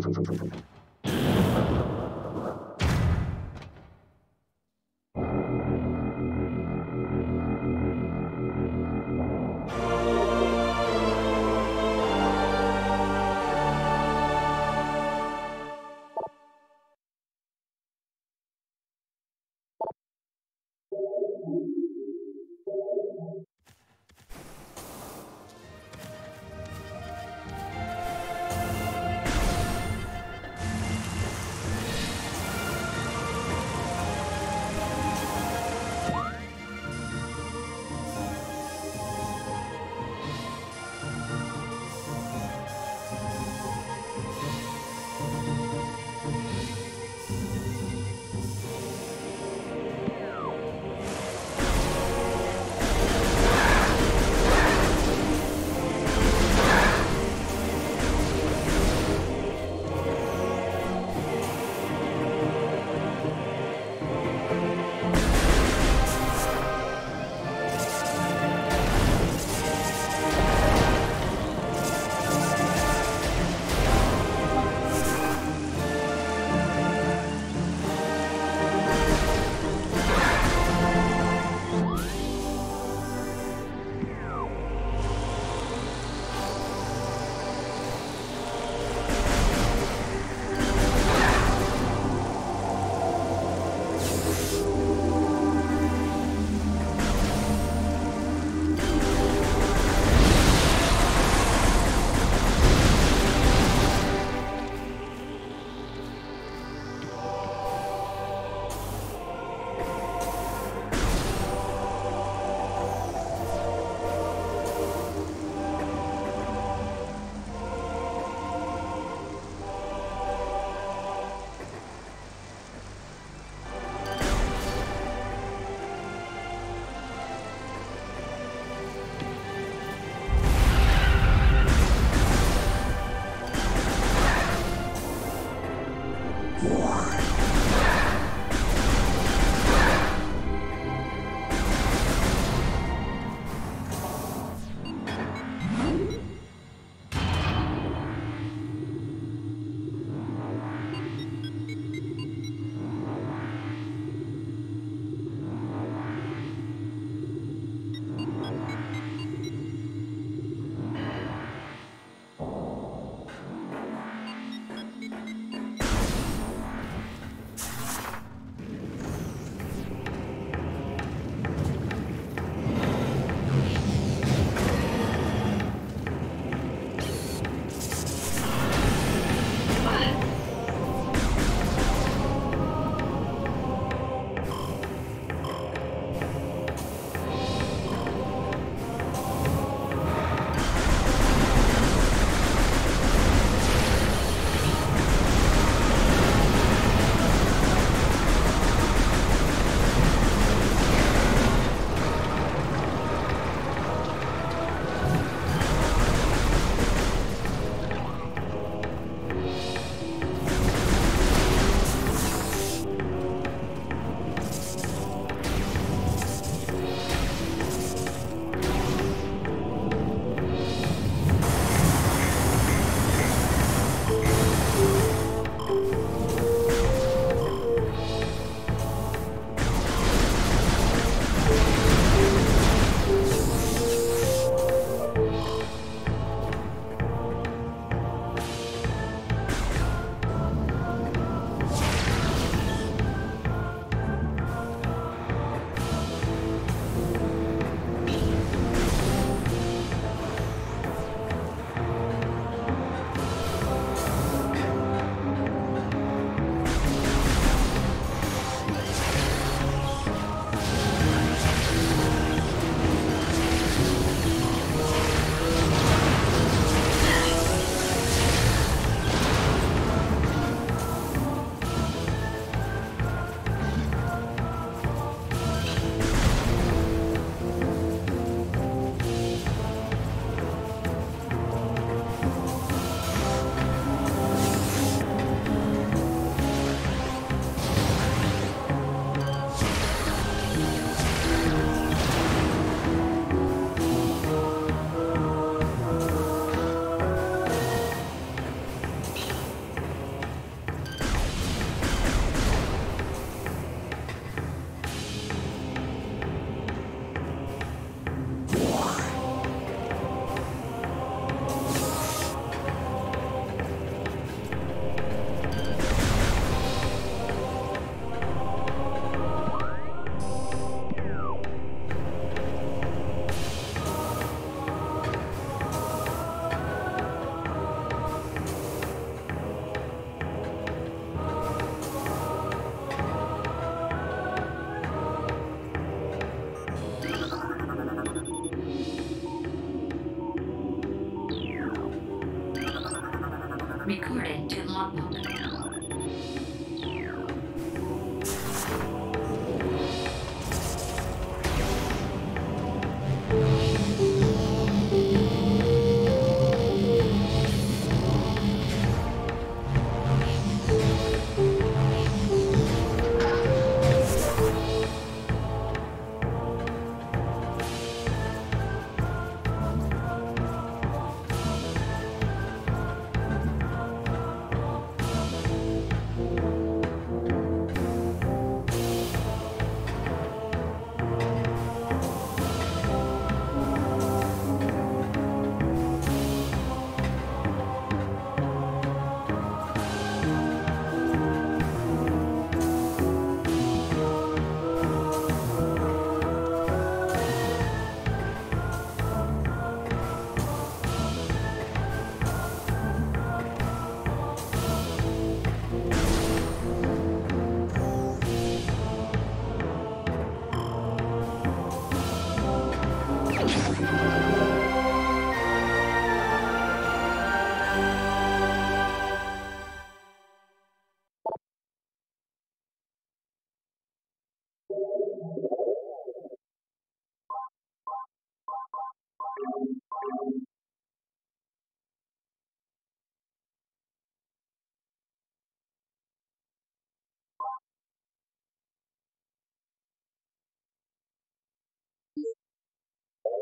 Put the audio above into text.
冲冲冲冲。